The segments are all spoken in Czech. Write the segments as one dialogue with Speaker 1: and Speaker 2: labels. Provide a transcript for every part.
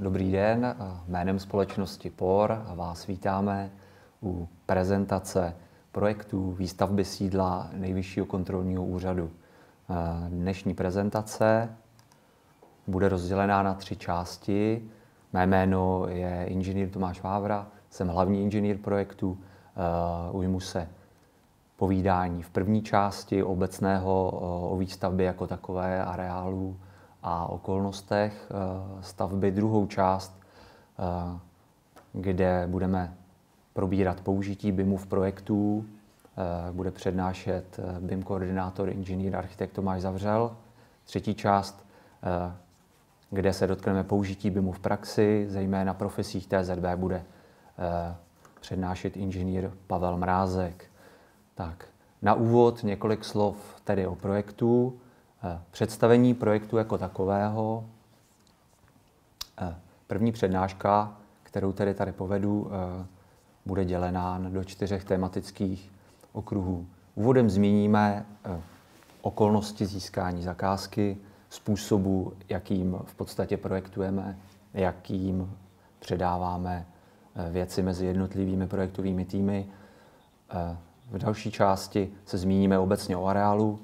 Speaker 1: Dobrý den, jménem společnosti POR vás vítáme u prezentace projektů výstavby sídla Nejvyššího kontrolního úřadu. Dnešní prezentace bude rozdělená na tři části. Mé jméno je inženýr Tomáš Vávra, jsem hlavní inženýr projektu. Ujmu se povídání v první části obecného o výstavbě jako takové areálu a okolnostech stavby. Druhou část, kde budeme probírat použití BIMu v projektu, bude přednášet BIM koordinátor inženýr architekt Tomáš Zavřel. Třetí část, kde se dotkneme použití BIMu v praxi, zejména profesích TZB, bude přednášet inženýr Pavel Mrázek. Tak, na úvod několik slov tedy o projektu, představení projektu jako takového. První přednáška, kterou tedy tady povedu, bude dělená do čtyřech tematických okruhů. Úvodem zmíníme okolnosti získání zakázky, způsobu, jakým v podstatě projektujeme, jakým předáváme věci mezi jednotlivými projektovými týmy. V další části se zmíníme obecně o areálu,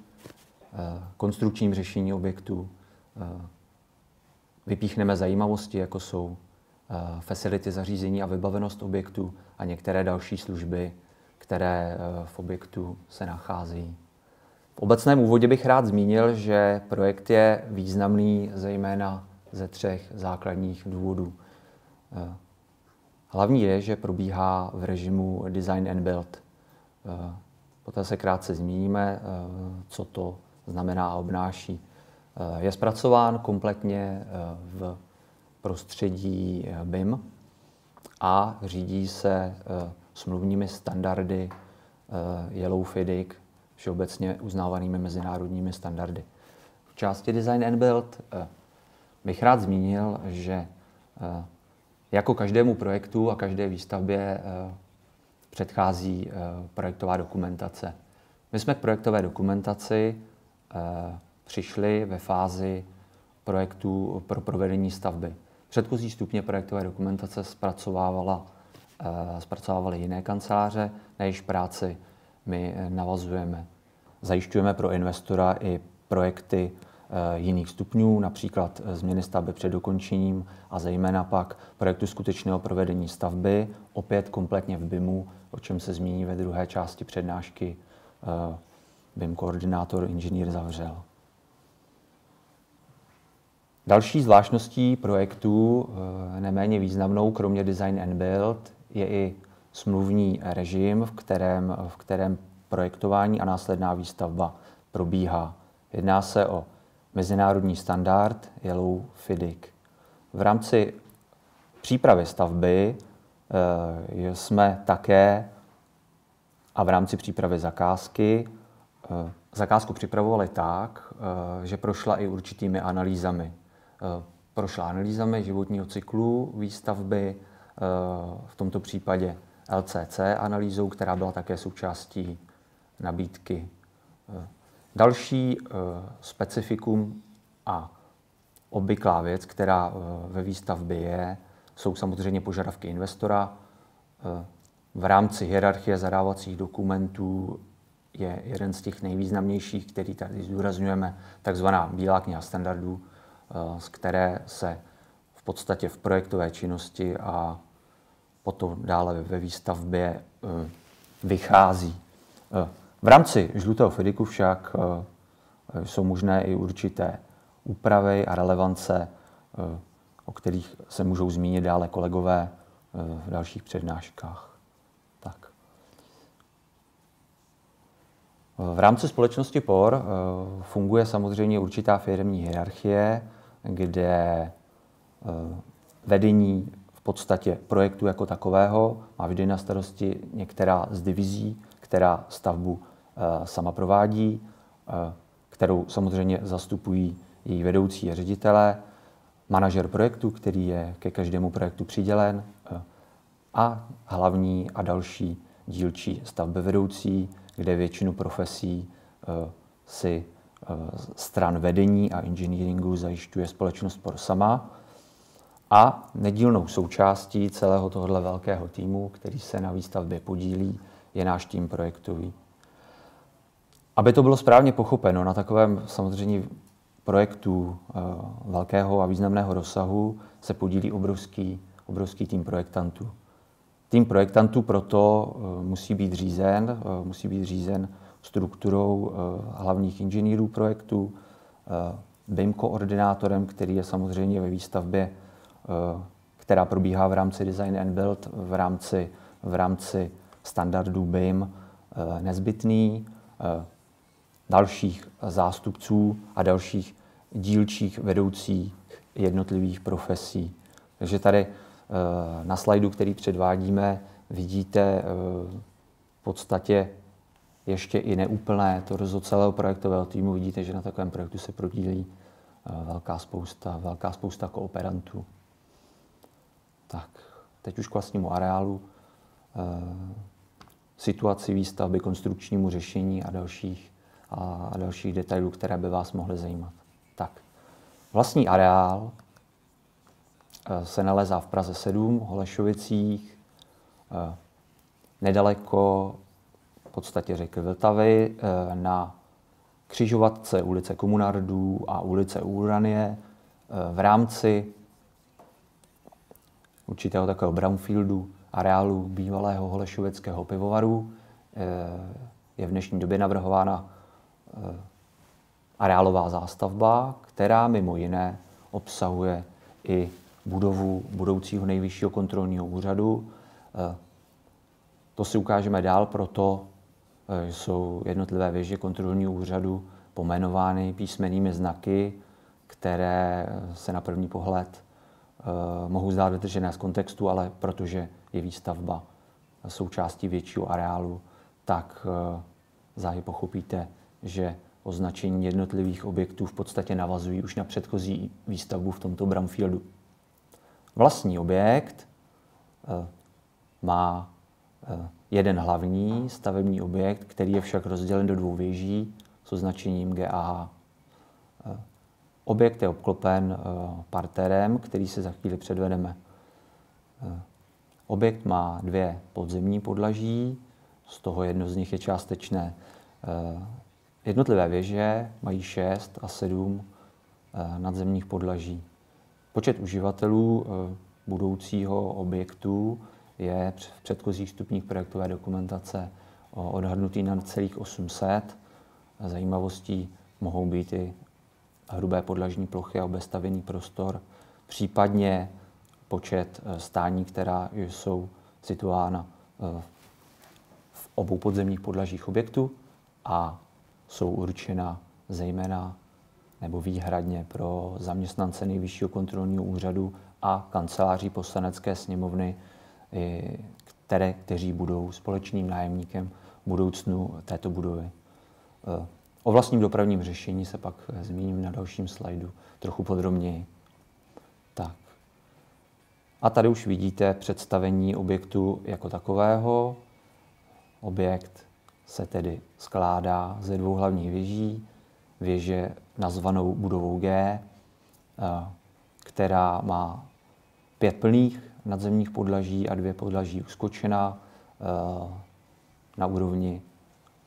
Speaker 1: konstrukčním řešení objektu, vypíchneme zajímavosti, jako jsou facility zařízení a vybavenost objektu a některé další služby, které v objektu se nacházejí. V obecném úvodě bych rád zmínil, že projekt je významný zejména ze třech základních důvodů. Hlavní je, že probíhá v režimu design and build. Poté se krátce zmíníme, co to znamená a obnáší. Je zpracován kompletně v prostředí BIM a řídí se smluvními standardy Yellow FIDIC, všeobecně uznávanými mezinárodními standardy. V části Design and Build bych rád zmínil, že jako každému projektu a každé výstavbě předchází projektová dokumentace. My jsme k projektové dokumentaci přišli ve fázi projektu pro provedení stavby. Předchozí stupně projektové dokumentace zpracovávala, zpracovávaly jiné kanceláře, na jejichž práci my navazujeme. Zajišťujeme pro investora i projekty jiných stupňů, například změny stavby před dokončením a zejména pak projektu skutečného provedení stavby, opět kompletně v BIMu, o čem se zmíní ve druhé části přednášky BIM koordinátor inženýr Zavřel. Další zvláštností projektu, neméně významnou, kromě design and build, je i smluvní režim, v kterém, v kterém projektování a následná výstavba probíhá. Jedná se o mezinárodní standard Yellow FIDIC. V rámci přípravy stavby jsme také a v rámci přípravy zakázky zakázku připravovali tak, že prošla i určitými analýzami. Prošla analýzami životního cyklu výstavby, v tomto případě LCC analýzou, která byla také součástí nabídky. Další specifikum a obvyklá věc, která ve výstavbě je, jsou samozřejmě požadavky investora. V rámci hierarchie zadávacích dokumentů je jeden z těch nejvýznamnějších, který tady zdůrazňujeme, takzvaná Bílá kniha standardů, z které se v podstatě v projektové činnosti a potom dále ve výstavbě vychází. V rámci žlutého FIDICu však jsou možné i určité úpravy a relevance, o kterých se můžou zmínit dále kolegové v dalších přednáškách. V rámci společnosti POR funguje samozřejmě určitá firemní hierarchie, kde vedení v podstatě projektu jako takového má vždy na starosti některá z divizí, která stavbu sama provádí, kterou samozřejmě zastupují její vedoucí a ředitelé, manažer projektu, který je ke každému projektu přidělen a hlavní a další dílčí stavbevedoucí, kde většinu profesí si stran vedení a engineeringu zajišťuje společnost POR sama. A nedílnou součástí celého tohohle velkého týmu, který se na výstavbě podílí, je náš tým projektový. Aby to bylo správně pochopeno, na takovém samozřejmě projektu eh, velkého a významného rozsahu se podílí obrovský, obrovský tým projektantů. Tým projektantů proto eh, musí být řízen, eh, musí být řízen strukturou hlavních inženýrů projektu, BIM koordinátorem, který je samozřejmě ve výstavbě, která probíhá v rámci Design and Build, v rámci, v rámci standardů BIM nezbytný, dalších zástupců a dalších dílčích vedoucích jednotlivých profesí. Takže tady eh, na slajdu, který předvádíme, vidíte eh, v podstatě ještě i neúplné torzo celého projektového týmu. Vidíte, že na takovém projektu se prodílí eh, velká spousta, velká spousta kooperantů. Tak, teď už k vlastnímu areálu, situaci výstavby, konstrukčnímu řešení a dalších, a dalších detailů, které by vás mohly zajímat. Tak, vlastní areál eh, se nalezá v Praze 7, Holešovicích, eh, nedaleko v podstatě řeky Vltavy, eh, na křižovatce ulice Komunardů a ulice Uranie v rámci určitého takového brownfieldu, areálu bývalého Holešovického pivovaru. Je v dnešní době navrhována areálová zástavba, která mimo jiné obsahuje i budovu budoucího nejvyššího kontrolního úřadu. Eh, to si ukážeme dál, proto eh, jsou jednotlivé věže kontrolního úřadu pomenovány písmenými znaky, které eh, se na první pohled mohou zdát vytržené z kontextu, ale protože je výstavba součástí většího areálu, tak záhy pochopíte, že označení jednotlivých objektů v podstatě navazují už na předchozí výstavbu v tomto brownfieldu. Vlastní objekt eh, má eh, jeden hlavní stavební objekt, který je však rozdělen do dvou věží s označením GAH. Eh, objekt je obklopen parterem, který se za chvíli předvedeme. Objekt má dvě podzemní podlaží, z toho jedno z nich je částečné Jednotlivé věže mají 6 a 7 eh, nadzemních podlaží. Počet uživatelů eh, budoucího objektu je v předchozích stupních projektové dokumentace odhadnutý na celých 800. Zajímavostí mohou být i hrubé podlažní plochy a obestavěný prostor, případně počet eh, stání, která jsou situována v obou podzemních podlažích objektu a jsou určena zejména nebo výhradně pro zaměstnance Nejvyššího kontrolního úřadu a kanceláří poslanecké sněmovny, které, kteří budou společným nájemníkem budoucnu této budovy. E, o vlastním dopravním řešení se pak zmíním na dalším slajdu trochu podrobněji. Tak. A tady už vidíte představení objektu jako takového. Objekt se tedy skládá ze dvou hlavních věží. Věže nazvanou budovou G, eh, která má pět plných nadzemních podlaží a dvě podlaží uskočená eh, na úrovni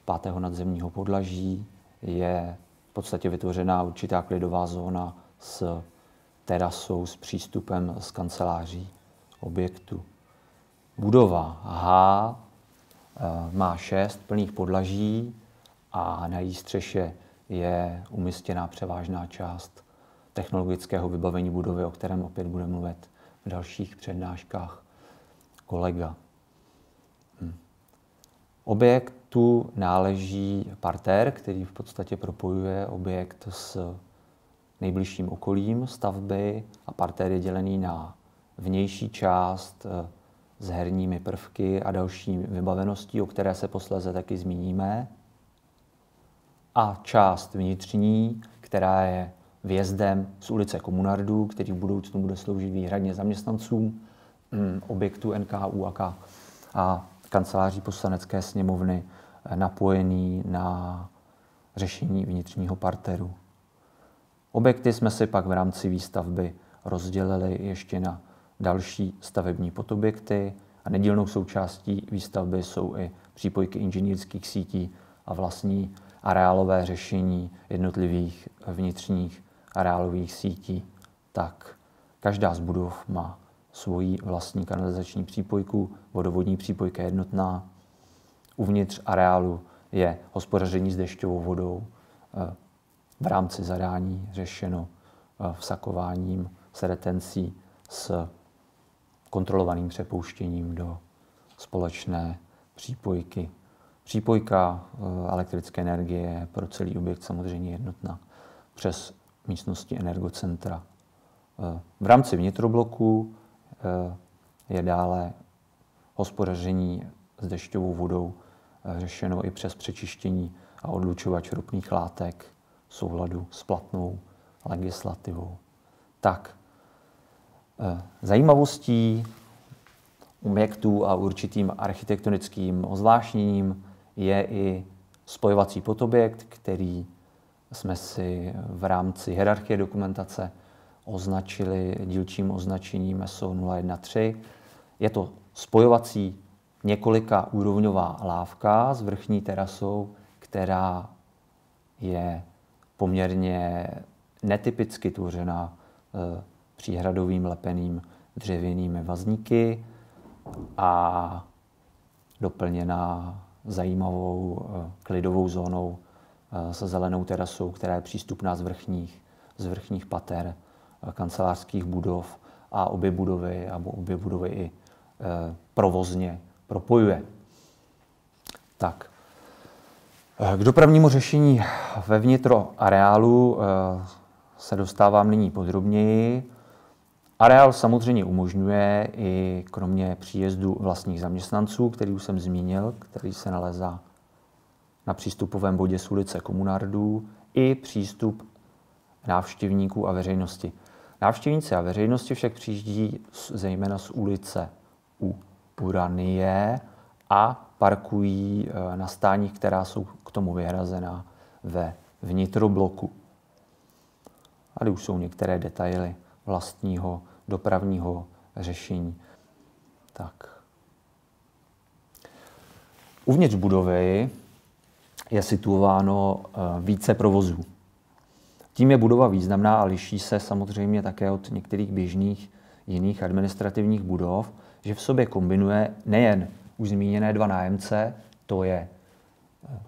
Speaker 1: pátého nadzemního podlaží je v podstatě vytvořená určitá klidová zóna s terasou, s přístupem z kanceláří objektu. Budova H Eh, má šest plných podlaží a na její střeše je umístěná převážná část technologického vybavení budovy, o kterém opět bude mluvit v dalších přednáškách kolega. Hm. Objektu náleží parter, který v podstatě propojuje objekt s nejbližším okolím stavby a parter je dělený na vnější část eh, s herními prvky a další vybaveností, o které se posléze taky zmíníme. A část vnitřní, která je vjezdem z ulice Komunardů, který v budoucnu bude sloužit výhradně zaměstnancům mm, objektu NKU a, a kanceláří poslanecké sněmovny eh, napojený na řešení vnitřního parteru. Objekty jsme si pak v rámci výstavby rozdělili ještě na další stavební podobjekty a nedílnou součástí výstavby jsou i přípojky inženýrských sítí a vlastní areálové řešení jednotlivých vnitřních areálových sítí. Tak každá z budov má svoji vlastní kanalizační přípojku, vodovodní přípojka jednotná. Uvnitř areálu je hospodaření s dešťovou vodou eh, v rámci zadání řešeno eh, vsakováním s retencí s kontrolovaným přepouštěním do společné přípojky. Přípojka eh, elektrické energie je pro celý objekt samozřejmě jednotná přes místnosti energocentra. V rámci vnitrobloku je dále hospodaření s dešťovou vodou eh, řešeno i přes přečištění a odlučovač ropných látek v souladu s platnou legislativou. Tak, eh, zajímavostí objektů a určitým architektonickým ozvláštněním je i spojovací podobjekt, který jsme si v rámci hierarchie dokumentace označili dílčím označením SO 013. Je to spojovací několika úrovňová lávka s vrchní terasou, která je poměrně netypicky tvořena e, příhradovým lepeným dřevěnými vazníky a doplněná zajímavou e, klidovou zónou e, se zelenou terasou, která je přístupná z vrchních, z vrchních pater kancelářských budov a obě budovy, nebo obě budovy i provozně propojuje. Tak. K dopravnímu řešení ve vnitro areálu eh, se dostávám nyní podrobněji. Areál samozřejmě umožňuje i kromě příjezdu vlastních zaměstnanců, který už jsem zmínil, který se nalezá na přístupovém bodě z ulice Komunardů, i přístup návštěvníků a veřejnosti. Návštěvníci a veřejnosti však přijíždí zejména z ulice U Uranie a parkují eh, na stáních, která jsou k tomu vyhrazená ve vnitrobloku. Tady už jsou některé detaily vlastního dopravního řešení. Tak. Uvnitř budovy je situováno eh, více provozů. Tím je budova významná a liší se samozřejmě také od některých běžných jiných administrativních budov, že v sobě kombinuje nejen už zmíněné dva nájemce, to je eh,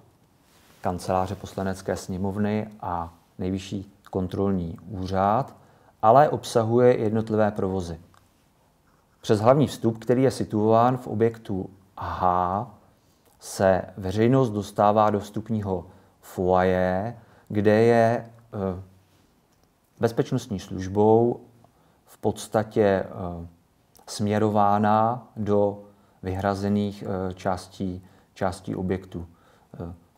Speaker 1: kanceláře poslanecké sněmovny a nejvyšší kontrolní úřad, ale obsahuje jednotlivé provozy. Přes hlavní vstup, který je situován v objektu H, se veřejnost dostává do vstupního foaje, kde je eh, bezpečnostní službou v podstatě eh, směrována do vyhrazených eh, částí, částí objektu.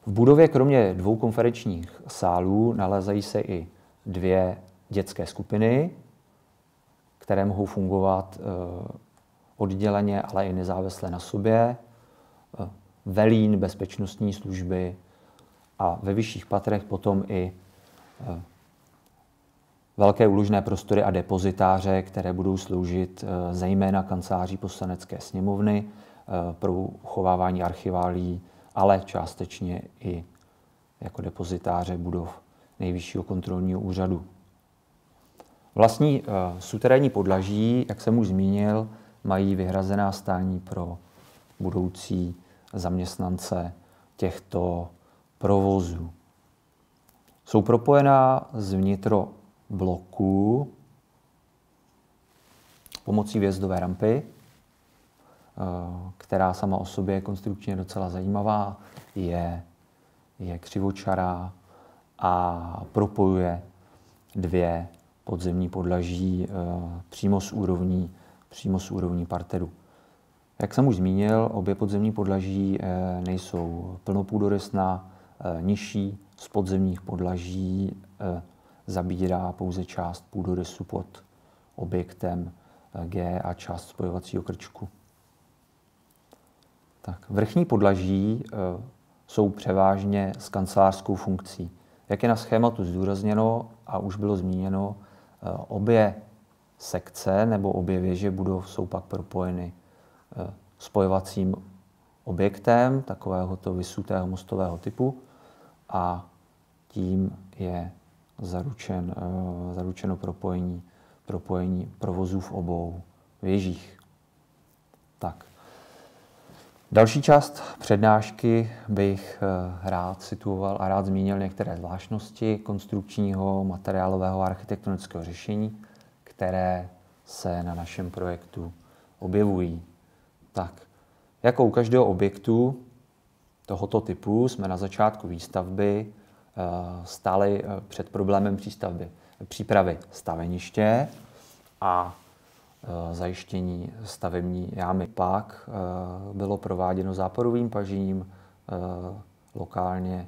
Speaker 1: V budově kromě dvou konferenčních sálů nalézají se i dvě dětské skupiny, které mohou fungovat eh, odděleně, ale i nezávisle na sobě. Velín bezpečnostní služby a ve vyšších patrech potom i velké úložné prostory a depozitáře, které budou sloužit eh, zejména kanceláří poslanecké sněmovny eh, pro uchovávání archiválí, ale částečně i jako depozitáře budov Nejvyššího kontrolního úřadu. Vlastní uh, suterénní podlaží, jak jsem už zmínil, mají vyhrazená stání pro budoucí zaměstnance těchto provozů. Jsou propojená z vnitro bloku pomocí vjezdové rampy, eh, která sama o sobě je konstrukčně docela zajímavá, je, je křivočará a propojuje dvě podzemní podlaží eh, přímo z úrovní, přímo z úrovní parteru. Jak jsem už zmínil, obě podzemní podlaží eh, nejsou plnopůdorysná, nižší z podzemních podlaží zabírá pouze část půdorysu pod objektem eh, G a část spojovacího krčku. Tak, vrchní podlaží jsou převážně s kancelářskou funkcí. Jak je na schématu zdůrazněno a už bylo zmíněno, obě sekce nebo obě věže budov jsou pak propojeny spojovacím objektem takovéhoto vysutého mostového typu a tím je zaručen, zaručeno propojení, propojení provozů v obou věžích. Tak. Další část přednášky bych eh, rád situoval a rád zmínil některé zvláštnosti konstrukčního, materiálového architektonického řešení, které se na našem projektu objevují. Tak, jako u každého objektu tohoto typu jsme na začátku výstavby eh, stáli eh, před problémem přístavby, přípravy staveniště a zajištění stavební jámy. Pak eh, bylo prováděno záporovým pažením eh, lokálně,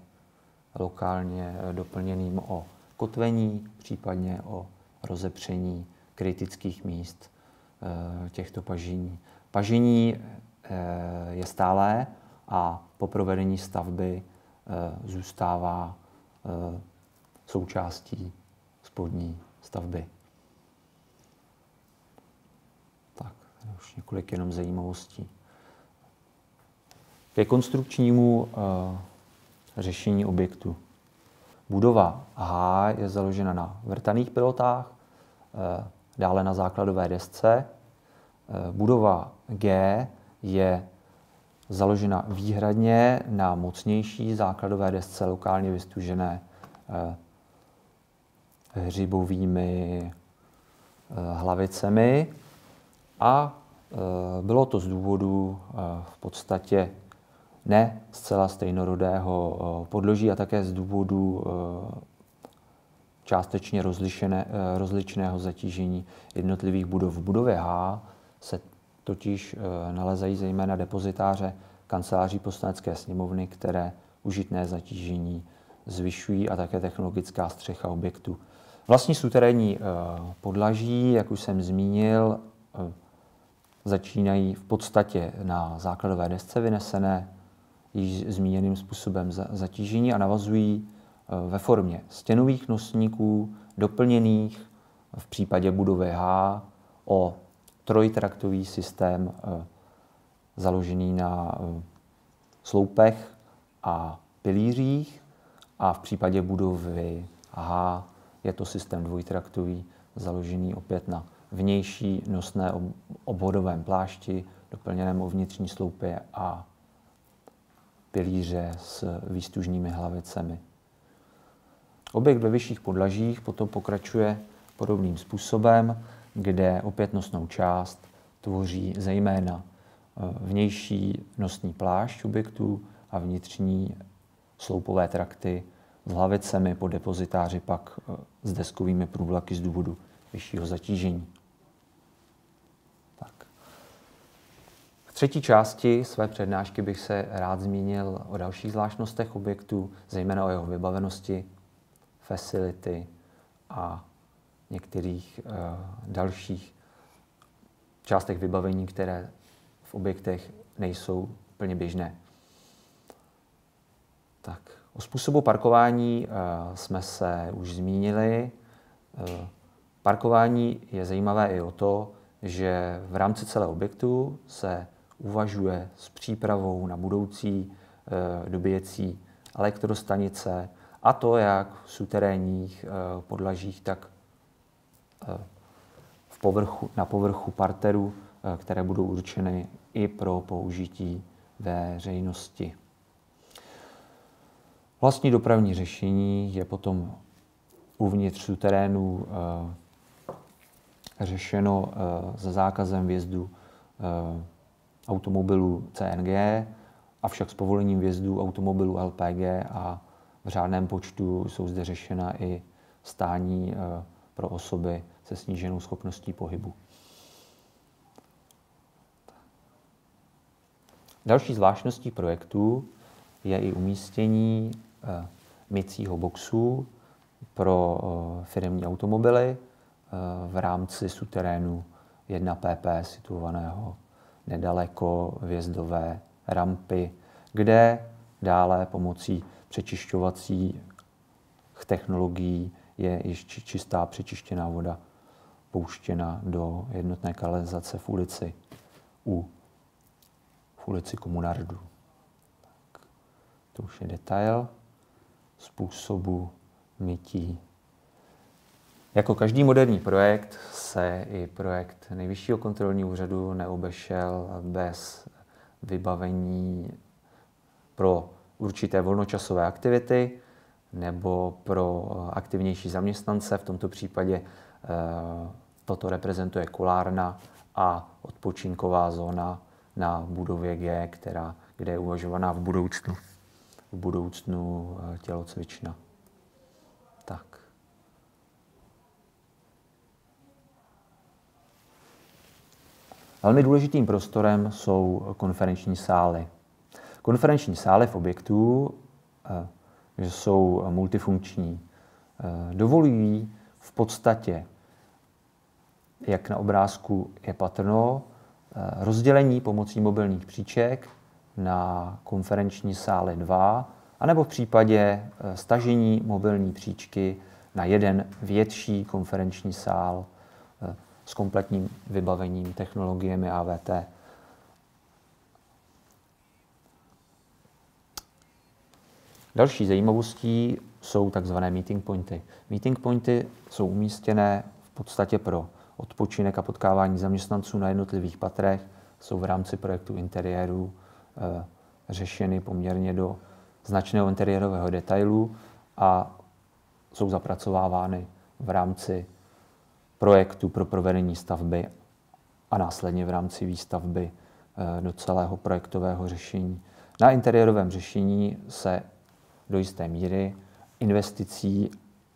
Speaker 1: lokálně doplněným o kotvení, případně o rozepření kritických míst těchto pažení. Pažení je stálé a po provedení stavby zůstává součástí spodní stavby. Už několik jenom zajímavostí. Ke konstrukčnímu uh, řešení objektu. Budova H je založena na vrtaných pilotách, uh, dále na základové desce. Uh, budova G je založena výhradně na mocnější základové desce lokálně vystužené hřibovými hlavicemi a Eh, bylo to z důvodu eh, v podstatě ne zcela stejnorodého eh, podloží a také z důvodu částečně rozlišené, rozličného zatížení jednotlivých budov. V budově H se totiž nalezají zejména depozitáře kanceláří poslanecké sněmovny, které užitné zatížení zvyšují a také technologická střecha objektu. Vlastní suterénní podlaží, jak už jsem zmínil, začínají v podstatě na základové desce vynesené již zmíněným způsobem zatížení a navazují e, ve formě stěnových nosníků, doplněných v případě budovy H o trojtraktový systém e, založený na e, sloupech a pilířích a v případě budovy H je to systém dvojtraktový založený opět na vnější nosné obvodovém plášti, doplněném o vnitřní sloupy a pilíře s výstužnými hlavicemi. Objekt ve vyšších podlažích potom pokračuje podobným způsobem, kde opět nosnou část tvoří zejména e, vnější nosný plášť objektu a vnitřní sloupové trakty s hlavicemi po depozitáři pak e, s deskovými průvlaky z důvodu vyššího zatížení. Třetí části své přednášky bych se rád zmínil o dalších zvláštnostech objektu, zejména o jeho vybavenosti, facility a některých uh, dalších částech vybavení, které v objektech nejsou plně běžné. Tak, o způsobu parkování uh, jsme se už zmínili. Uh, parkování je zajímavé i o to, že v rámci celého objektu se uvažuje s přípravou na budoucí e, dobíjecí elektrostanice, a to jak v suterénních e, podlažích, tak e, v povrchu, na povrchu parteru, které budou určeny i pro použití veřejnosti. Vlastní dopravní řešení je potom uvnitř suterénu řešeno e, za zákazem vjezdu automobilů CNG, avšak s povolením vjezdu automobilů LPG a v řádném počtu jsou zde řešena i stání eh, pro osoby se sníženou schopností pohybu. Další zvláštností projektu je i umístění eh, mycího boxu pro eh, firmní automobily v rámci suterénu 1 PP situovaného nedaleko vjezdové rampy, kde dále pomocí přečišťovacích technologií je již čistá přečištěná voda pouštěna do jednotné kanalizace v ulici U, v ulici Komunardu. Tak, to už je detail způsobu mytí. Jako každý moderní projekt se i projekt Nejvyššího kontrolního úřadu neobešel bez vybavení pro určité volnočasové aktivity nebo pro aktivnější zaměstnance. V tomto případě eh, toto reprezentuje kulárna a odpočinková zóna na budově G, která, kde je uvažovaná v budoucnu, v budoucnu eh, tělocvična. Tak. Velmi důležitým prostorem jsou konferenční sály. Konferenční sály v objektu, eh, že jsou multifunkční, eh, dovolují v podstatě, jak na obrázku je patrno, eh, rozdělení pomocí mobilních příček na konferenční sály 2, anebo v případě stažení mobilní příčky na jeden větší konferenční sál s kompletním vybavením technologiemi AVT. Další zajímavostí jsou takzvané meeting pointy. Meeting pointy jsou umístěné v podstatě pro odpočinek a potkávání zaměstnanců na jednotlivých patrech, jsou v rámci projektu interiéru e, řešeny poměrně do značného interiérového detailu a jsou zapracovávány v rámci projektu pro provedení stavby a následně v rámci výstavby eh, do celého projektového řešení. Na interiérovém řešení se do jisté míry investicí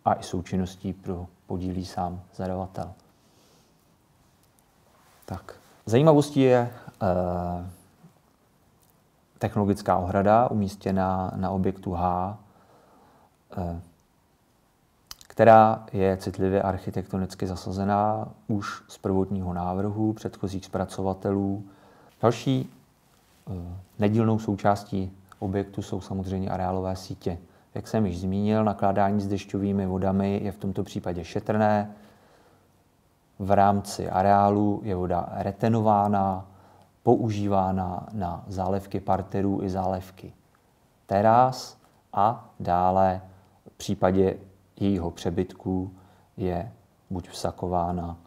Speaker 1: a i součinností pro podílí sám zadavatel. Tak. Zajímavostí je eh, technologická ohrada umístěná na objektu H. Eh, která je citlivě architektonicky zasazená už z prvotního návrhu předchozích zpracovatelů. Další eh, nedílnou součástí objektu jsou samozřejmě areálové sítě. Jak jsem již zmínil, nakládání s dešťovými vodami je v tomto případě šetrné. V rámci areálu je voda retenována, používána na zálevky parterů i zálevky teras a dále v případě jejího přebytku je buď vsakována,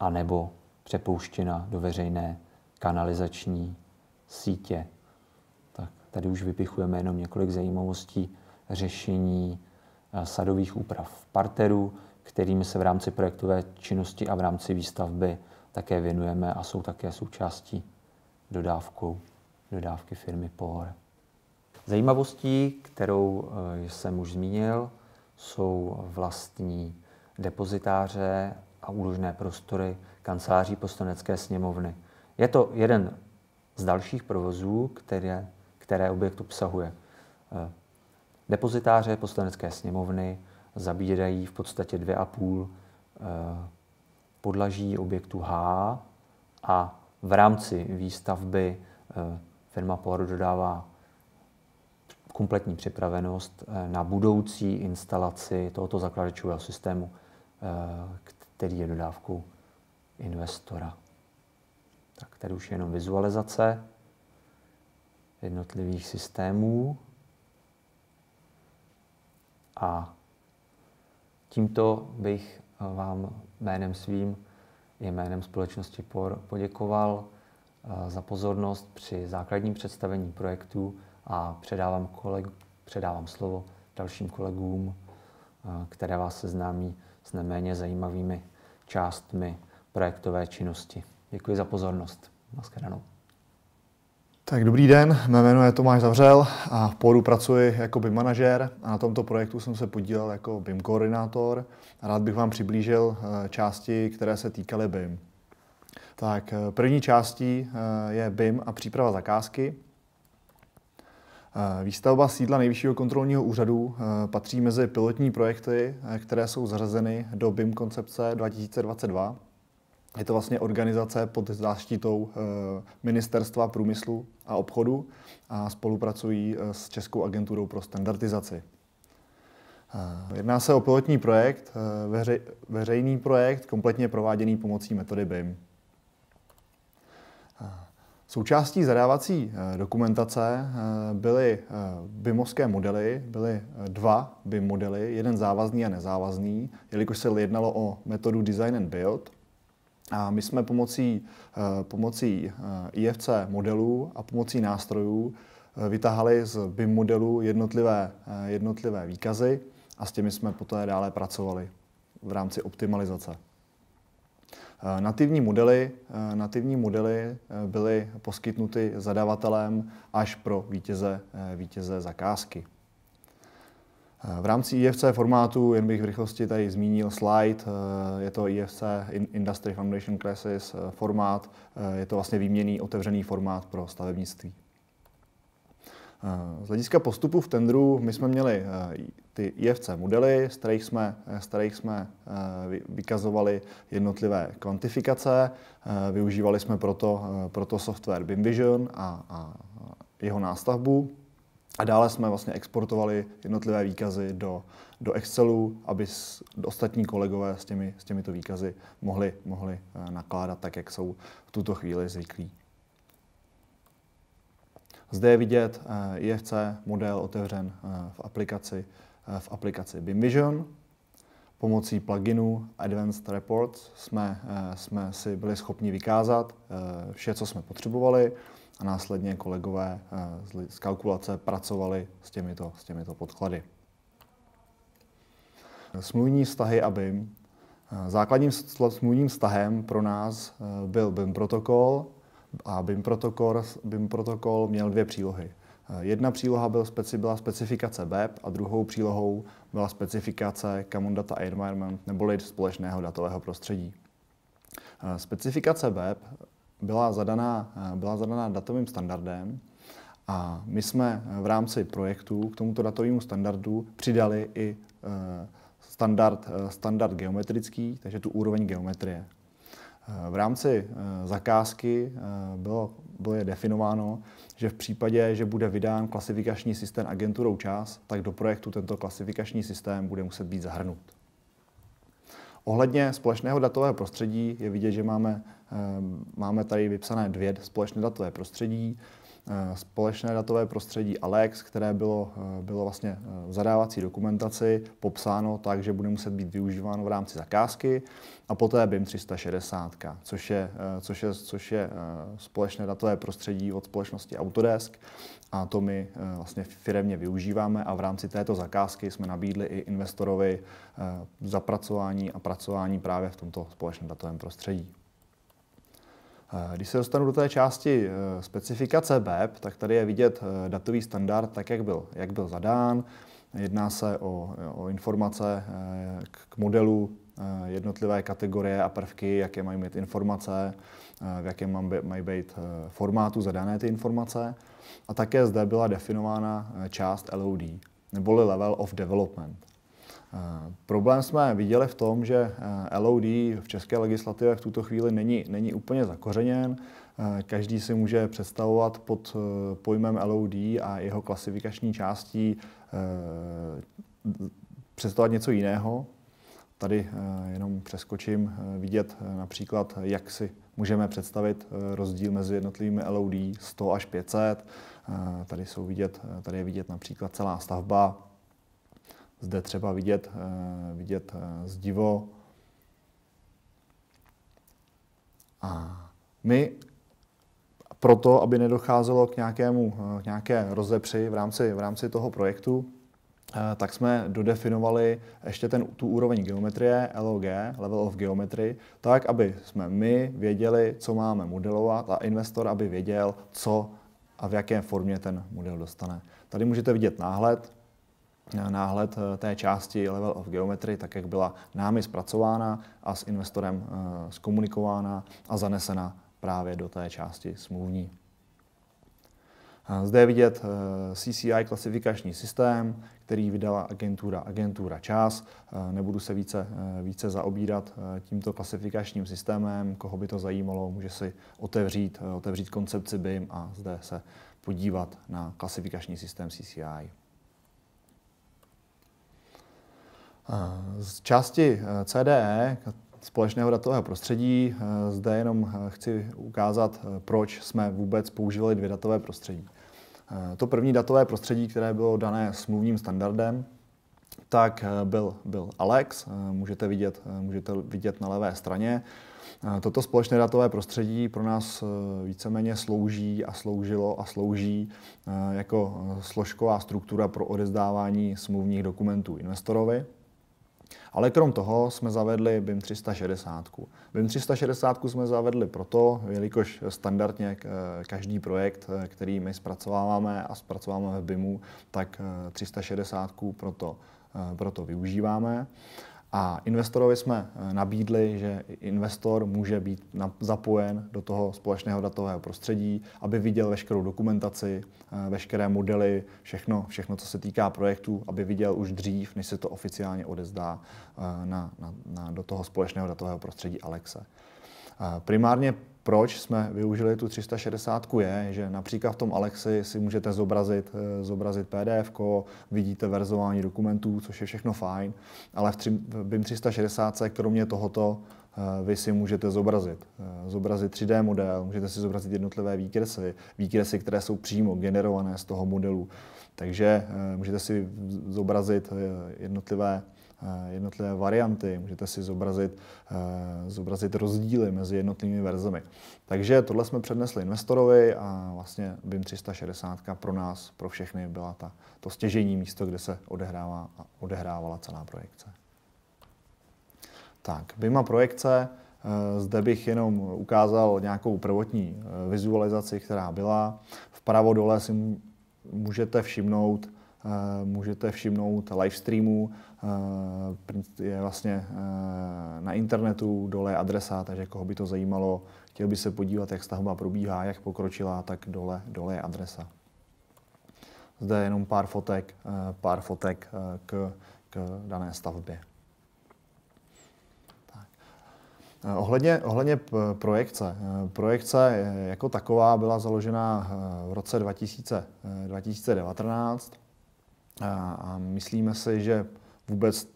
Speaker 1: anebo přepouštěna do veřejné kanalizační sítě. Tak tady už vypichujeme jenom několik zajímavostí řešení eh, sadových úprav parteru, kterými se v rámci projektové činnosti a v rámci výstavby také věnujeme a jsou také součástí dodávkou, dodávky firmy POR. Zajímavostí, kterou eh, jsem už zmínil, jsou vlastní depozitáře a úložné prostory kanceláří poslanecké sněmovny. Je to jeden z dalších provozů, které, které objekt obsahuje. Eh, depozitáře poslanecké sněmovny zabírají v podstatě dvě a půl eh, podlaží objektu H a v rámci výstavby eh, firma Polar dodává kompletní připravenost eh, na budoucí instalaci tohoto zakladačového systému, eh, který je dodávkou investora. Tak tady už je jenom vizualizace jednotlivých systémů. A tímto bych eh, vám jménem svým i jménem společnosti POR poděkoval za pozornost při základním představení projektu a předávám, koleg, předávám slovo dalším kolegům, eh, které vás seznámí s neméně zajímavými částmi projektové činnosti. Děkuji za pozornost. Naschledanou.
Speaker 2: Tak dobrý den, mé jméno je Tomáš Zavřel a v Poru pracuji jako BIM manažer a na tomto projektu jsem se podílel jako BIM koordinátor. Rád bych vám přiblížil eh, části, které se týkaly BIM. Tak eh, první částí je BIM a příprava zakázky. Eh, výstavba sídla Nejvyššího kontrolního úřadu eh, patří mezi pilotní projekty, eh, které jsou zařazeny do BIM koncepce 2022. Je to vlastně organizace pod záštitou Ministerstva průmyslu a obchodu a spolupracují s Českou agenturou pro standardizaci. Jedná se o pilotní projekt, veřej, veřejný projekt, kompletně prováděný pomocí metody BIM. Součástí zadávací dokumentace byly BIMovské modely, byly dva BIM modely, jeden závazný a nezávazný, jelikož se jednalo o metodu Design and Build. A my jsme pomocí, pomocí IFC modelů a pomocí nástrojů vytahali z BIM modelu jednotlivé, jednotlivé výkazy a s těmi jsme poté dále pracovali v rámci optimalizace. Eh, nativní modely, eh, nativní modely eh, byly poskytnuty zadavatelem až pro vítěze, vítěze zakázky. V rámci IFC formátu, jen bych v rychlosti tady zmínil slide, je to IFC Industry Foundation Classes formát, je to vlastně výměný otevřený formát pro stavebnictví. Z hlediska postupu v tendru my jsme měli eh, ty IFC modely, z kterých jsme, eh, z kterých jsme eh, vykazovali jednotlivé kvantifikace. Využívali jsme proto, proto software BIMVision a, a jeho nástavbu. A dále jsme vlastně exportovali jednotlivé výkazy do, do Excelu, aby s, ostatní kolegové s, těmi, s těmito výkazy mohli, mohli nakládat tak, jak jsou v tuto chvíli zvyklí. Zde je vidět eh, IFC model otevřen eh, v aplikaci, eh, v aplikaci BIMVision. Pomocí pluginu Advanced Reports jsme, jsme si byli schopni vykázat vše, co jsme potřebovali a následně kolegové z kalkulace pracovali s těmito, s těmito podklady. Smluvní vztahy a BIM. Základním smluvním vztahem pro nás byl BIM protokol, a BIM protokol, BIM protokol měl dvě přílohy. Jedna příloha byl byla specifikace BEP a druhou přílohou byla specifikace Common Data Environment neboli společného datového prostředí. Specifikace BEP byla zadaná, byla zadaná datovým standardem a my jsme v rámci projektu k tomuto datovému standardu přidali i standard, standard geometrický, takže tu úroveň geometrie. V rámci eh, zakázky eh, bylo, bylo je definováno, že v případě, že bude vydán klasifikační systém agenturou čas, tak do projektu tento klasifikační systém bude muset být zahrnut. Ohledně společného datového prostředí je vidět, že máme, eh, máme tady vypsané dvě společné datové prostředí. Eh, společné datové prostředí Alex, které bylo, eh, bylo vlastně eh, v zadávací dokumentaci popsáno tak, že bude muset být využíváno v rámci zakázky a poté BIM 360, což je, což je, což je společné datové prostředí od společnosti Autodesk a to my vlastně firemně využíváme a v rámci této zakázky jsme nabídli i investorovi zapracování a pracování právě v tomto společném datovém prostředí. Když se dostanu do té části eh, specifikace BEP, tak tady je vidět eh, datový standard tak, jak byl, jak byl zadán. Jedná se o, o informace eh, k modelu, jednotlivé kategorie a prvky, jaké mají mít informace, v jakém mají být formátu zadané ty informace. A také zde byla definována část LOD, neboli Level of Development. Problém jsme viděli v tom, že eh, LOD v české legislativě v tuto chvíli není, není úplně zakořeněn. Eh, každý si může představovat pod eh, pojmem LOD a jeho klasifikační částí představovat něco jiného. Tady jenom přeskočím vidět například, jak si můžeme představit rozdíl mezi jednotlivými LOD 100 až 500. Tady, jsou vidět, tady je vidět například celá stavba, zde třeba vidět, eh, vidět eh, zdivo. A my proto, aby nedocházelo k, nějakému, eh, k nějaké rozepři v rámci, v rámci toho projektu, tak jsme dodefinovali ještě ten, tu úroveň geometrie, LOG, Level of Geometry, tak, aby jsme my věděli, co máme modelovat a investor, aby věděl, co a v jaké formě ten model dostane. Tady můžete vidět náhled, náhled eh, té části Level of Geometry, tak jak byla námi zpracována a s investorem eh, zkomunikována a zanesena právě do té části smluvní. Zde je vidět eh, CCI klasifikační systém, který vydala agentura Agentura Čas. Nebudu se více, více zaobírat tímto klasifikačním systémem. Koho by to zajímalo, může si otevřít, otevřít koncepci BIM a zde se podívat na klasifikační systém CCI. Z části CDE, společného datového prostředí, zde jenom chci ukázat, proč jsme vůbec používali dvě datové prostředí. To první datové prostředí, které bylo dané smluvním standardem, tak byl, byl Alex, můžete vidět, můžete vidět na levé straně. Toto společné datové prostředí pro nás eh, víceméně slouží a sloužilo a slouží eh, jako eh, složková struktura pro odezdávání smluvních dokumentů investorovi. Ale krom toho jsme zavedli BIM 360. BIM 360 jsme zavedli proto, jelikož standardně každý projekt, který my zpracováváme a zpracováváme v BIMu, tak 360 proto, proto využíváme. A investorovi jsme eh, nabídli, že investor může být zapojen do toho společného datového prostředí, aby viděl veškerou dokumentaci, eh, veškeré modely, všechno, všechno co se týká projektu, aby viděl už dřív, než se to oficiálně odezdá eh, na, na, na, do toho společného datového prostředí Alexe. Primárně proč jsme využili tu 360 je, že například v tom Alexi si můžete zobrazit, eh, zobrazit PDF, vidíte verzování dokumentů, což je všechno fajn, ale v, tři, v BIM 360 kromě tohoto eh, vy si můžete zobrazit. Eh, zobrazit 3D model, můžete si zobrazit jednotlivé výkresy, výkresy, které jsou přímo generované z toho modelu. Takže můžete si zobrazit jednotlivé jednotlivé varianty, můžete si zobrazit, eh, zobrazit rozdíly mezi jednotlivými verzemi. Takže tohle jsme přednesli investorovi a vlastně BIM 360 pro nás, pro všechny byla ta, to stěžení místo, kde se odehrává, odehrávala celá projekce. Tak, BIM a projekce. Eh, zde bych jenom ukázal nějakou prvotní vizualizaci, která byla. Vpravo dole si můžete všimnout, můžete všimnout live streamu, Eh, je vlastně eh, na internetu, dole je adresa, takže koho by to zajímalo, chtěl by se podívat, jak stavba probíhá, jak pokročila, tak dole, dole je adresa. Zde je jenom pár fotek, eh, pár fotek k, k dané stavbě. Ohledně, ohledně projekce. Projekce jako taková byla založena v roce 2000, 2019 a myslíme si, že vůbec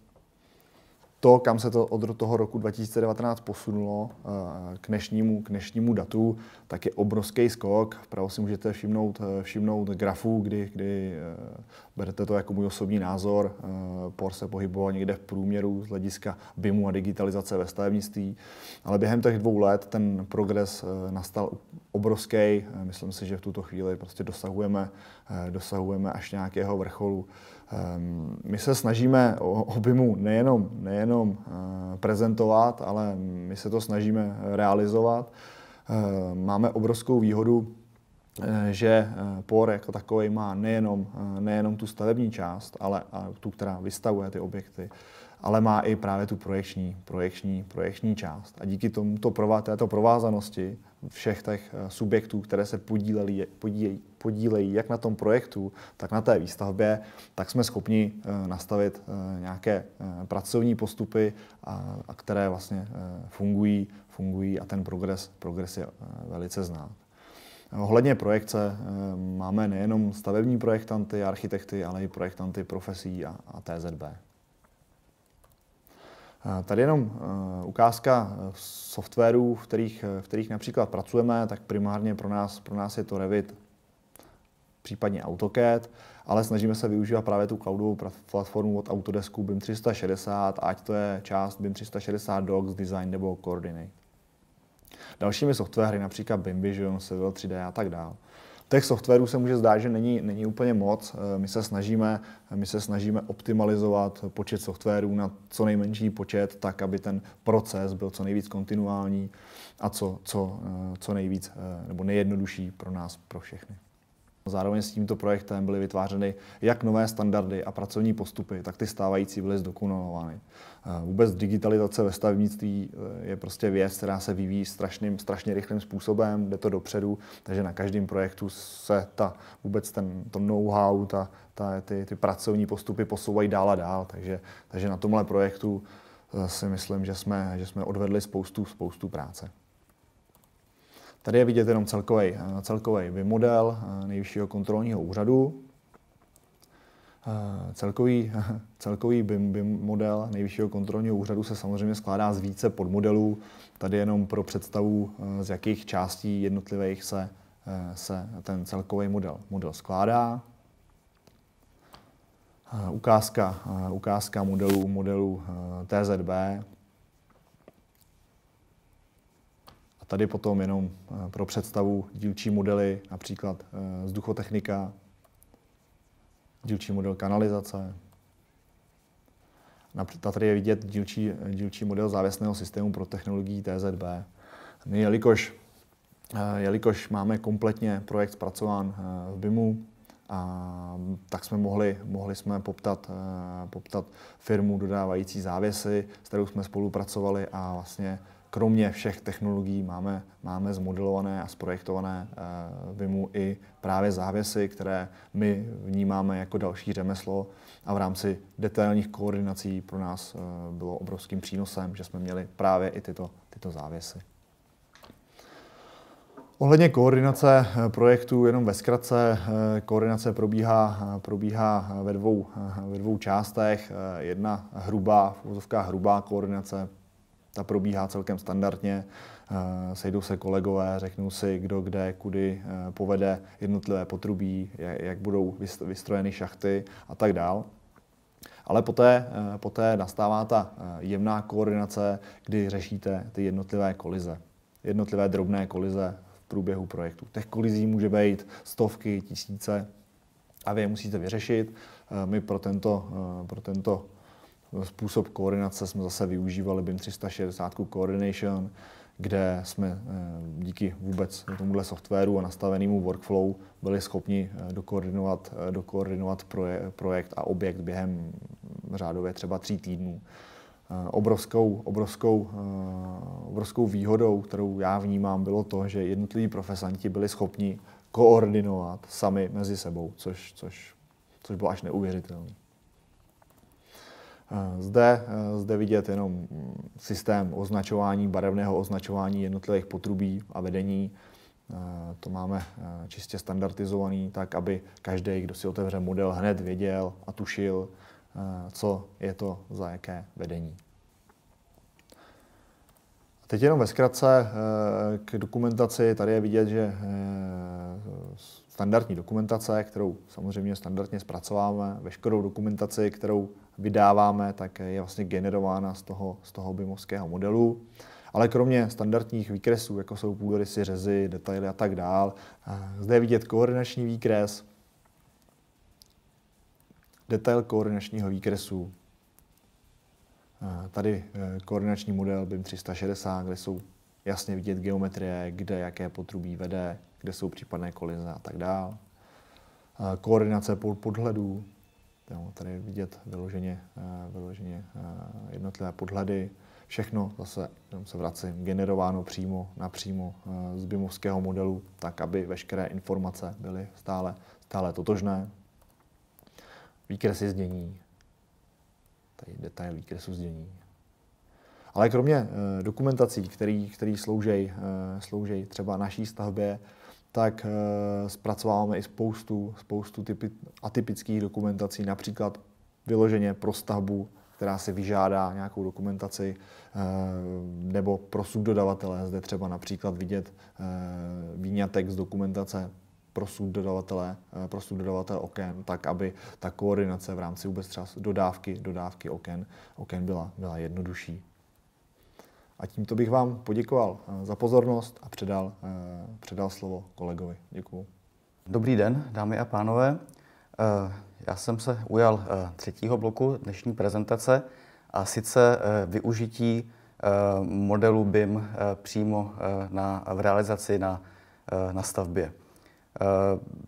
Speaker 2: to, kam se to od toho roku 2019 posunulo eh, k dnešnímu, k dnešnímu datu, tak je obrovský skok. Vpravo si můžete všimnout, eh, všimnout grafu, kdy, kdy eh, berete to jako můj osobní názor. POR se pohyboval někde v průměru z hlediska BIMu a digitalizace ve stavebnictví. Ale během těch dvou let ten progres nastal obrovský. Myslím si, že v tuto chvíli prostě dosahujeme, dosahujeme až nějakého vrcholu. Ehm, my se snažíme o objemu nejenom, nejenom eh, prezentovat, ale my se to snažíme realizovat. Ehm, máme obrovskou výhodu, eh, že eh, POR jako takový má nejenom, nejenom tu stavební část, ale tu, která vystavuje ty objekty, ale má i právě tu projekční, projekční, projekční část. A díky tomuto této provázanosti všech těch eh, subjektů, které se podíleli, podílejí, podílejí jak na tom projektu, tak na té výstavbě, tak jsme schopni eh, nastavit eh, nějaké pracovní postupy, a, a které vlastně fungují, fungují a ten progres, progres je velice znát. Ohledně projekce máme nejenom stavební projektanty, architekty, ale i projektanty profesí a, a TZB. Tady jenom eh, ukázka eh, softwarů, v kterých, eh, v kterých například pracujeme, tak primárně pro nás, pro nás je to Revit, případně AutoCAD, ale snažíme se využívat právě tu cloudovou platformu od Autodesku BIM 360, ať to je část BIM 360 Docs, Design nebo Coordinate. Dalšími softwary, například BIM Vision, Civil 3D a tak dále. Těch softwarů se může zdát, že není, není úplně moc. Eh, my se, snažíme, my se snažíme optimalizovat počet softwarů na co nejmenší počet, tak, aby ten proces byl co nejvíc kontinuální a co, co, eh, co nejvíc eh, nebo nejjednodušší pro nás, pro všechny. Zároveň s tímto projektem byly vytvářeny jak nové standardy a pracovní postupy, tak ty stávající byly zdokonalovány. Vůbec digitalizace ve stavebnictví eh, je prostě věc, která se vyvíjí strašným, strašně rychlým způsobem, jde to dopředu, takže na každém projektu se ta, vůbec ten, to know-how, ta, ta, ty, ty pracovní postupy posouvají dál a dál, takže, takže na tomhle projektu eh, si myslím, že jsme, že jsme odvedli spoustu, spoustu práce. Tady je vidět jenom celkový, eh, celkový model nejvyššího kontrolního úřadu. Celkový, celkový BIM, BIM model nejvyššího kontrolního úřadu se samozřejmě skládá z více podmodelů. Tady jenom pro představu, z jakých částí jednotlivých se, se ten celkový model, model skládá. Ukázka, ukázka modelů, modelů TZB. A tady potom jenom pro představu dílčí modely, například vzduchotechnika, dílčí model kanalizace. Tady je vidět dílčí, dílčí model závěsného systému pro technologii TZB. My, jelikož, jelikož máme kompletně projekt zpracován v BIMu, a tak jsme mohli, mohli jsme poptat, poptat firmu dodávající závěsy, s kterou jsme spolupracovali a vlastně kromě všech technologií máme, máme zmodelované a zprojektované eh, VIMu i právě závěsy, které my vnímáme jako další řemeslo a v rámci detailních koordinací pro nás eh, bylo obrovským přínosem, že jsme měli právě i tyto, tyto závěsy. Ohledně koordinace eh, projektu, jenom ve zkratce, koordinace probíhá, probíhá ve, dvou, ve dvou částech. Jedna hrubá, v hrubá koordinace ta probíhá celkem standardně. Eh, sejdou se kolegové, řeknou si, kdo kde, kudy eh, povede jednotlivé potrubí, jak budou vystrojeny šachty a tak dál. Ale poté, eh, poté nastává ta jemná koordinace, kdy řešíte ty jednotlivé kolize, jednotlivé drobné kolize v průběhu projektu. Těch kolizí může být stovky, tisíce a vy je musíte vyřešit. My pro tento, pro tento způsob koordinace jsme zase využívali BIM 360 Coordination, kde jsme eh, díky vůbec tomuhle softwaru a nastavenému workflow byli schopni eh, dokoordinovat, eh, dokoordinovat projekt a objekt během řádově třeba tří týdnů. Obrovskou, obrovskou, obrovskou výhodou, kterou já vnímám, bylo to, že jednotliví profesanti byli schopni koordinovat sami mezi sebou, což, což, což bylo až neuvěřitelné. Eh, zde, eh, zde vidět jenom mm, systém označování, barevného označování jednotlivých potrubí a vedení. Eh, to máme čistě standardizovaný, tak aby každý, kdo si otevře model, hned věděl a tušil, co je to za jaké vedení. Teď jenom ve zkratce k dokumentaci. Tady je vidět, že standardní dokumentace, kterou samozřejmě standardně zpracováme, veškerou dokumentaci, kterou vydáváme, tak je vlastně generována z toho, z toho BIMovského modelu. Ale kromě standardních výkresů, jako jsou půdorysy, řezy, detaily a tak dál, zde je vidět koordinační výkres, detail koordinačního výkresu, tady e, koordinační model BIM 360, kde jsou jasně vidět geometrie, kde jaké potrubí vede, kde jsou případné kolize a tak dále. Koordinace podhledů, Jo, tady je vidět vyloženě, eh, vyloženě eh, jednotlivé podhledy. Všechno zase se vracím, generováno přímo napřímo eh, z BIMovského modelu, tak aby veškeré informace byly stále, stále totožné. Výkresy zdění, tady detail výkresu zdění. Ale kromě dokumentací, který, který slouží, slouží třeba naší stavbě, tak uh, zpracováváme i spoustu, spoustu typy, atypických dokumentací, například vyloženě pro stavbu, která si vyžádá nějakou dokumentaci, uh, nebo pro subdodavatele. Zde třeba například vidět uh, výňatek z dokumentace pro subdodavatele, pro subdodavatele oken, tak aby ta koordinace v rámci vůbec třeba dodávky, dodávky oken, oken byla, byla jednodušší. A tímto bych vám poděkoval eh, za pozornost a předal, eh, předal slovo kolegovi. Děkuji.
Speaker 3: Dobrý den, dámy a pánové. Eh, já jsem se ujal třetího bloku dnešní prezentace a sice využití modelu BIM přímo na, v realizaci na, na stavbě.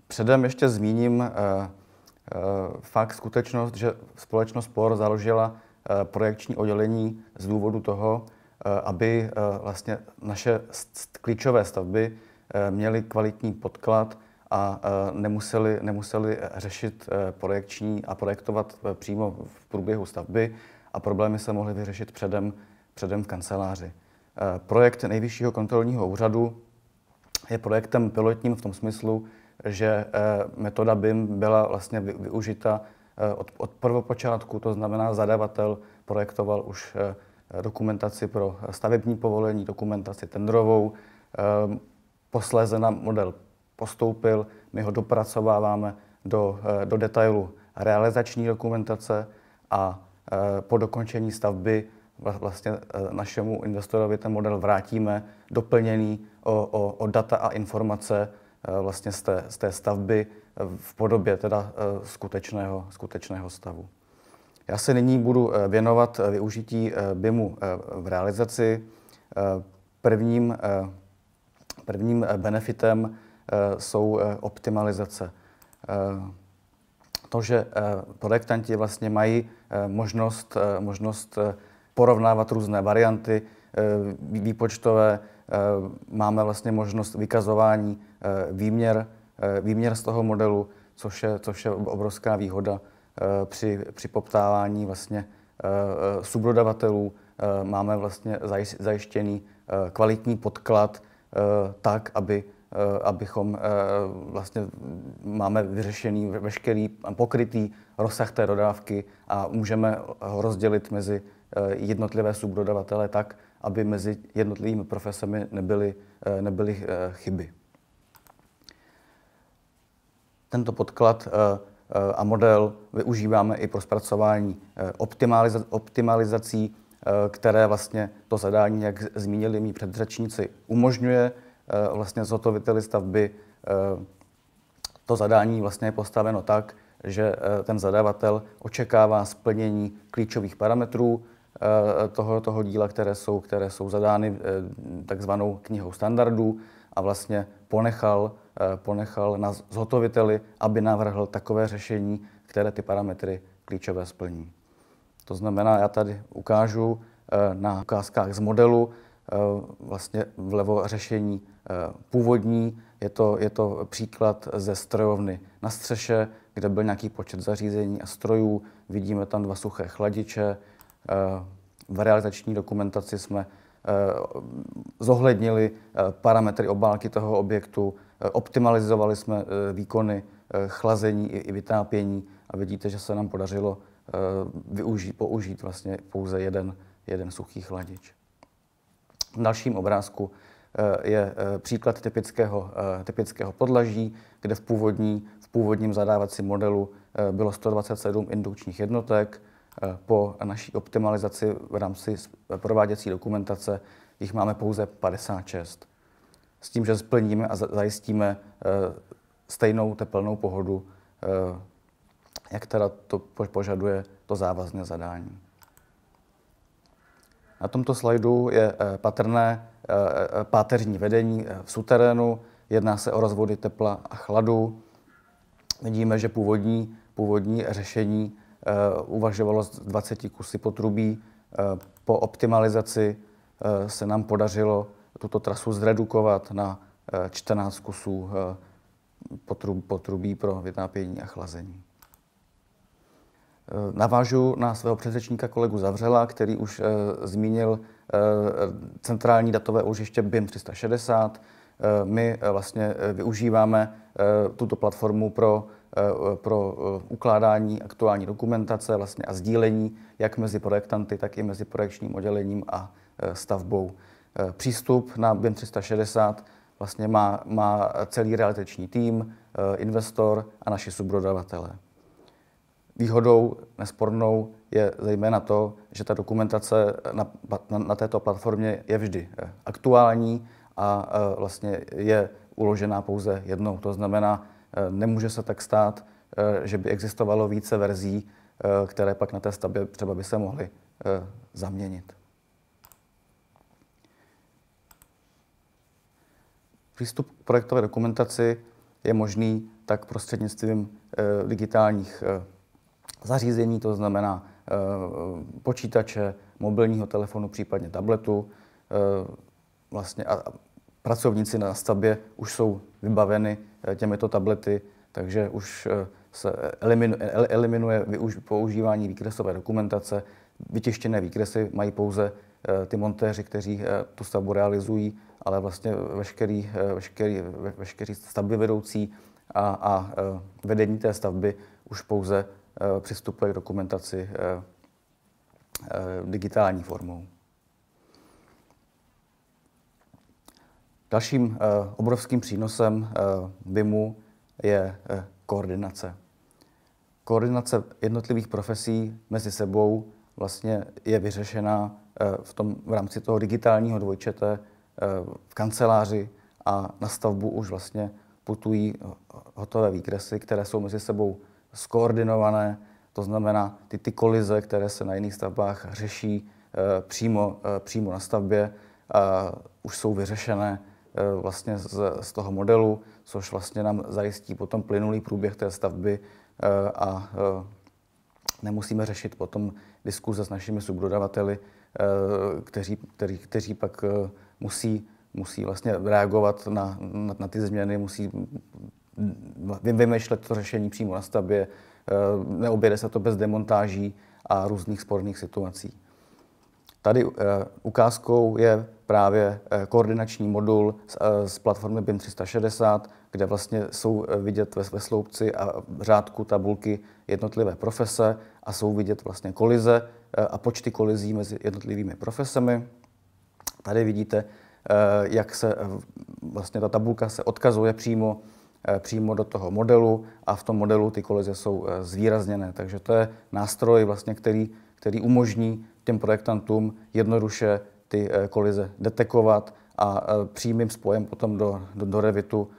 Speaker 3: Předem ještě zmíním fakt skutečnost, že společnost POR založila projekční oddělení z důvodu toho, aby eh, vlastně naše klíčové stavby eh, měly kvalitní podklad a nemuseli, nemuseli řešit projekční a projektovat přímo v průběhu stavby a problémy se mohly vyřešit předem, předem v kanceláři. Projekt Nejvyššího kontrolního úřadu je projektem pilotním v tom smyslu, že metoda BIM byla vlastně využita od, od prvopočátku, to znamená zadavatel projektoval už dokumentaci pro stavební povolení, dokumentaci tendrovou, posléze nám model postoupil, my ho dopracováváme do, do detailu realizační dokumentace a po dokončení stavby vlastně našemu investorovi ten model vrátíme doplněný o, o, o data a informace vlastně z té, z té stavby v podobě teda skutečného, skutečného stavu. Já se nyní budu věnovat využití BIMu v realizaci. Prvním, prvním benefitem jsou optimalizace to, že eh, projektanti vlastně mají eh, možnost, eh, možnost porovnávat různé varianty výpočtové, máme vlastně možnost vykazování výměr, výměr z toho modelu, což je, což je obrovská výhoda při, při poptávání vlastně subdodavatelů. Máme vlastně zajištěný kvalitní podklad tak, aby Eh, abychom eh, vlastně máme vyřešený veškerý pokrytý rozsah té dodávky a můžeme ho rozdělit mezi eh, jednotlivé subdodavatele tak, aby mezi jednotlivými profesemi nebyly, nebyly chyby. Tento podklad a model využíváme i pro zpracování optimalizací, které vlastně to zadání, jak zmínili mý předřečníci, umožňuje. Eh, vlastně zhotoviteli stavby eh, to zadání vlastně je postaveno tak, že eh, ten zadavatel očekává splnění klíčových parametrů toho, toho díla, které jsou, které jsou zadány takzvanou knihou standardů a vlastně ponechal, ponechal na zhotoviteli, aby navrhl takové řešení, které ty parametry klíčové splní. To znamená, já tady ukážu na ukázkách z modelu vlastně vlevo řešení Eh, původní. Je to, je to příklad ze strojovny na střeše, kde byl nějaký počet zařízení a strojů. Vidíme tam dva suché chladiče. Eh, v realizační dokumentaci jsme eh, zohlednili parametry obálky toho objektu, optimalizovali jsme výkony chlazení i vytápění a vidíte, že se nám podařilo využít, použít vlastně pouze jeden, jeden suchý chladič. V dalším obrázku Eh, je eh, příklad typického, eh, typického podlaží, kde v, původní, v původním zadávacím modelu bylo 127 indukčních jednotek. Po naší optimalizaci v rámci prováděcí dokumentace jich máme pouze 56. S tím, že splníme a zajistíme stejnou teplnou pohodu, jak teda to požaduje to závazné zadání. Na tomto slajdu je patrné Eh, eh, páteřní vedení eh, v suterénu. Jedná se o rozvody tepla a chladu. Vidíme, že původní, původní řešení uvažovalo z 20 kusy potrubí. Po optimalizaci se nám podařilo tuto trasu zredukovat na 14 kusů potrubí pro vytápění a chlazení. Navážu na svého předřečníka kolegu Zavřela, který už zmínil Eh, centrální datové úložiště BIM 360. Eh, my eh, vlastně využíváme tuto platformu pro, pro ukládání aktuální dokumentace vlastně a sdílení jak mezi projektanty, tak i mezi projekčním oddělením a stavbou. Přístup na BIM 360 vlastně má, má celý realizační tým, investor a naši subdodavatelé. Výhodou nespornou je zejména to, že ta dokumentace na, na, na této platformě je vždy eh, aktuální a eh, vlastně je uložená pouze jednou. To znamená, eh, nemůže se tak stát, že by existovalo více verzí, které pak na té stavbě třeba by se mohly zaměnit. Přístup k projektové dokumentaci je možný tak prostřednictvím digitálních zařízení, to znamená eh, počítače, mobilního telefonu, případně tabletu. Eh, vlastně a pracovníci na stavbě už jsou vybaveny eh, těmito tablety, takže už se eliminuje používání výkresové dokumentace. Vytištěné výkresy mají pouze ty montéři, kteří tu stavbu realizují, ale vlastně veškerý, veškerý, veškerý stavby vedoucí a, a vedení té stavby už pouze přistupuje k dokumentaci digitální formou. Dalším obrovským přínosem BIMu je koordinace. Koordinace jednotlivých profesí mezi sebou vlastně je vyřešena v, tom, v rámci toho digitálního dvojčete v kanceláři a na stavbu už vlastně putují hotové výkresy, které jsou mezi sebou skoordinované, to znamená ty, ty kolize, které se na jiných stavbách řeší přímo, přímo na stavbě, už jsou vyřešené vlastně z, z toho modelu, což vlastně nám zajistí potom plynulý průběh té stavby e, a e, nemusíme řešit potom diskuze s našimi subdodavateli, kteří, kteří, kteří pak musí musí vlastně reagovat na, na, na ty změny, musí vymýšlet to řešení přímo na stavbě, eh, neobjede se to bez demontáží a různých sporných situací. Tady uh, ukázkou je právě uh, koordinační modul z, uh, z platformy BIM 360, kde vlastně jsou vidět ve, sloupci a řádku tabulky jednotlivé profese a jsou vidět vlastně kolize a počty kolizí mezi jednotlivými profesemi. Tady vidíte Eh, jak se eh, vlastně ta tabulka se odkazuje přímo, eh, přímo do toho modelu a v tom modelu ty kolize jsou zvýrazněné. Takže to je nástroj, vlastně, který, který umožní těm projektantům jednoduše ty kolize detekovat a přímým spojem potom do, do, do Revitu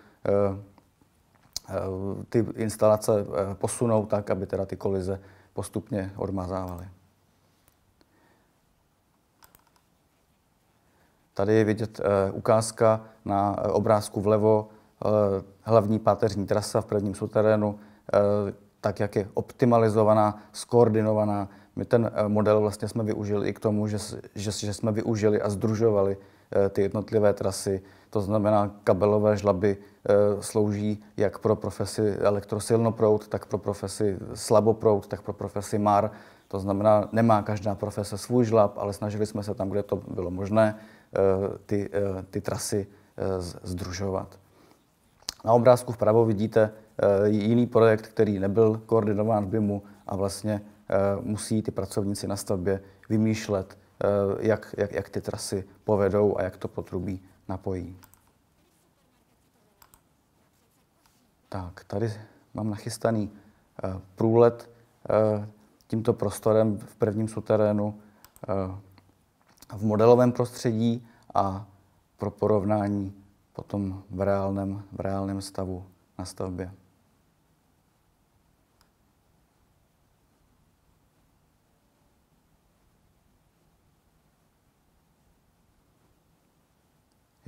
Speaker 3: ty instalace posunou tak, aby teda ty kolize postupně odmazávaly. Tady je vidět ukázka na obrázku vlevo, hlavní páteřní trasa v prvním suterénu, tak jak je optimalizovaná, skoordinovaná. My ten model vlastně jsme využili i k tomu, že, že, že jsme využili a združovali ty jednotlivé trasy. To znamená, kabelové žlaby slouží jak pro profesi elektrosilnoprout, tak pro profesi slaboprout, tak pro profesi MAR. To znamená, nemá každá profese svůj žlab, ale snažili jsme se tam, kde to bylo možné, Eh, ty, eh, ty trasy eh, združovat. Na obrázku vpravo vidíte jiný projekt, který nebyl koordinován v BIMu a vlastně musí ty pracovníci na stavbě vymýšlet, jak, jak, jak ty trasy povedou a jak to potrubí napojí. Tak, tady mám nachystaný průlet tímto prostorem v prvním suterénu v modelovém prostředí a pro porovnání potom v reálném, v reálném stavu na stavbě.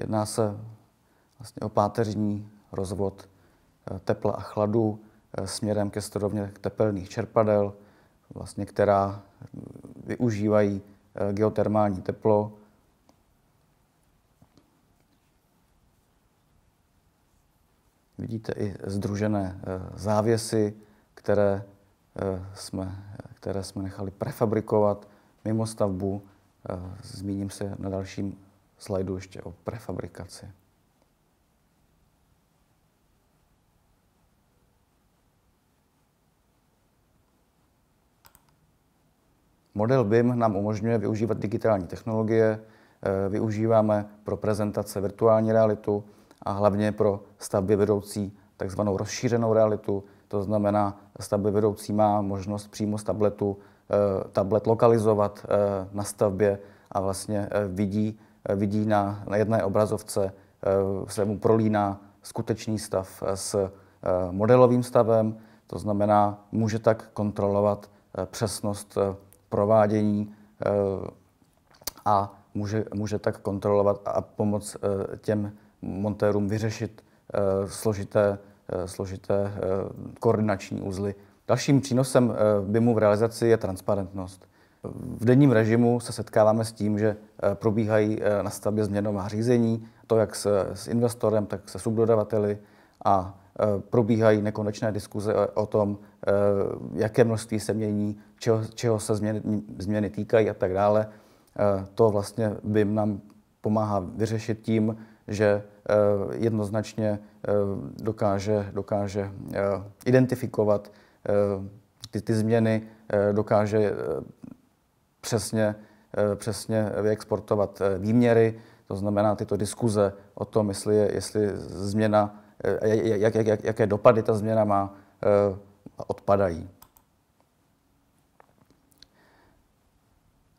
Speaker 3: Jedná se vlastně o páteřní rozvod eh, tepla a chladu eh, směrem ke studovně tepelných čerpadel, vlastně, která využívají Eh, geotermální teplo. Vidíte i združené závěsy, které jsme, které jsme nechali prefabrikovat mimo stavbu. Zmíním se na dalším slajdu ještě o prefabrikaci. Model BIM nám umožňuje využívat digitální technologie, eh, využíváme pro prezentace virtuální realitu a hlavně pro stavby vedoucí takzvanou rozšířenou realitu. To znamená, stavby vedoucí má možnost přímo z tabletu eh, tablet lokalizovat eh, na stavbě a vlastně vidí, vidí na, na jedné obrazovce, se mu prolíná skutečný stav s modelovým stavem, to znamená, může tak kontrolovat přesnost provádění eh, a může, může tak kontrolovat a pomoct eh, těm montérům vyřešit eh, složité, složité koordinační uzly. Dalším přínosem BIMu v realizaci je transparentnost. V denním režimu se setkáváme s tím, že probíhají na stavbě změnová řízení, to jak s, s investorem, tak se subdodavateli a probíhají nekonečné diskuze o tom, jaké množství se mění, čeho, čeho se změny, změny týkají a tak dále. Eh, to vlastně by nám pomáhá vyřešit tím, že eh, jednoznačně eh, dokáže, dokáže identifikovat ty, ty změny dokáže přesně, přesně vyexportovat výměry, to znamená tyto diskuze o tom, jestli, je, jestli změna, jak, jak, jak, jaké dopady ta změna má, odpadají.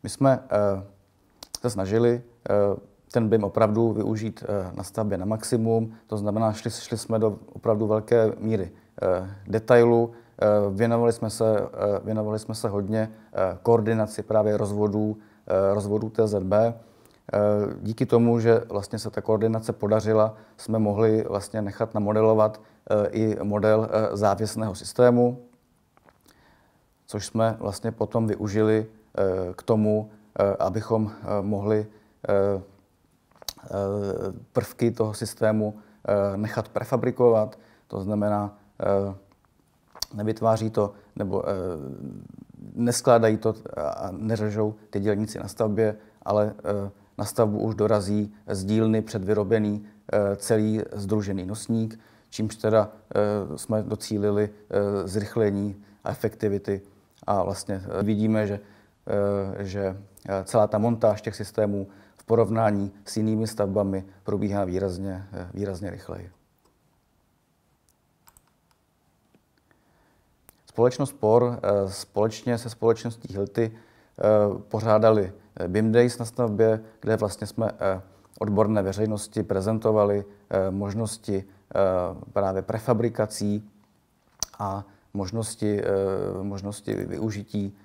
Speaker 3: My jsme se snažili ten BIM opravdu využít eh, na stavbě na maximum. To znamená, šli, šli jsme do opravdu velké míry eh, detailu. Eh, věnovali jsme se, věnovali jsme se hodně koordinaci právě rozvodů, rozvodů TZB. Díky tomu, že vlastně se ta koordinace podařila, jsme mohli vlastně nechat namodelovat i model závěsného systému, což jsme vlastně potom využili k tomu, abychom mohli Eh, prvky toho systému eh, nechat prefabrikovat, to znamená, eh, nevytváří to nebo neskládají to a neřežou ty dělníci na stavbě, ale na stavbu už dorazí z dílny předvyrobený celý združený nosník, čímž teda jsme docílili zrychlení a efektivity a vlastně vidíme, že, že celá ta montáž těch systémů v porovnání s jinými stavbami probíhá výrazně, výrazně rychleji. Společnost POR eh, společně se společností Hilty eh, pořádali eh, BIM Days na stavbě, kde vlastně jsme odborné veřejnosti prezentovali možnosti právě prefabrikací a možnosti, možnosti využití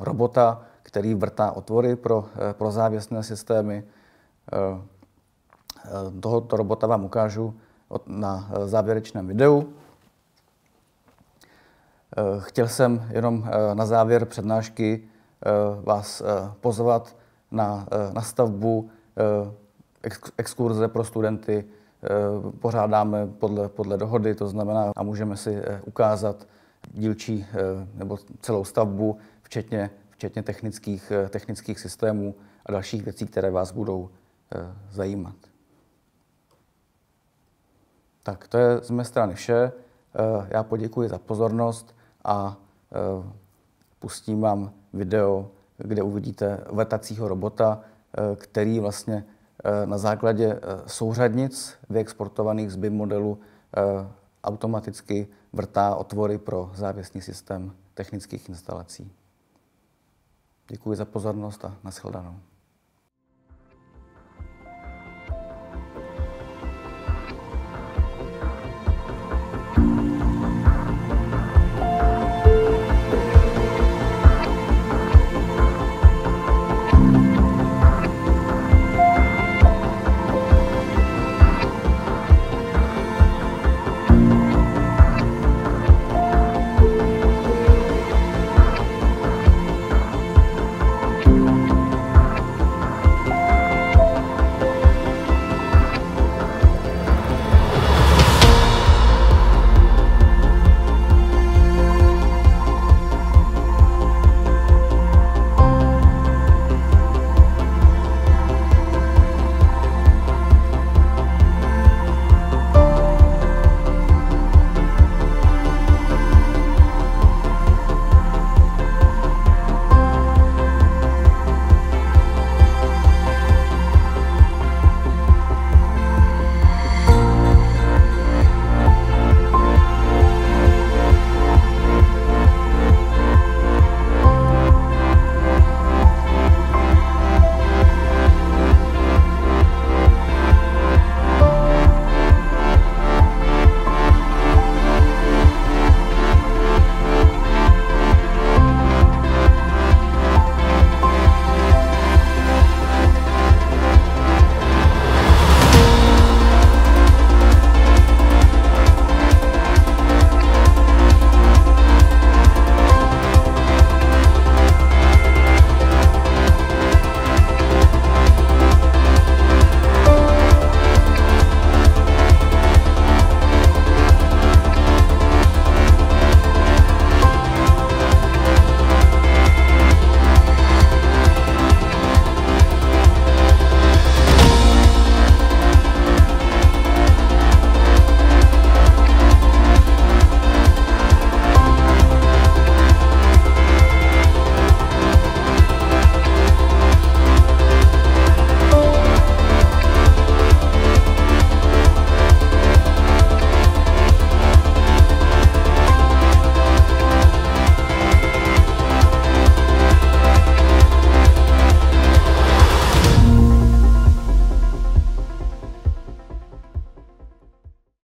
Speaker 3: robota který vrtá otvory pro, pro závěsné systémy. Tohoto robota vám ukážu na závěrečném videu. Chtěl jsem jenom na závěr přednášky vás pozvat na, na stavbu exkurze pro studenty. Pořádáme podle, podle dohody, to znamená, a můžeme si ukázat dílčí nebo celou stavbu, včetně včetně technických, eh, technických systémů a dalších věcí, které vás budou eh, zajímat. Tak to je z mé strany vše. Eh, já poděkuji za pozornost a pustím vám video, kde uvidíte letacího robota, který vlastně na základě souřadnic vyexportovaných z BIM modelu automaticky vrtá otvory pro závěsný systém technických instalací. Děkuji za pozornost a nashledanou.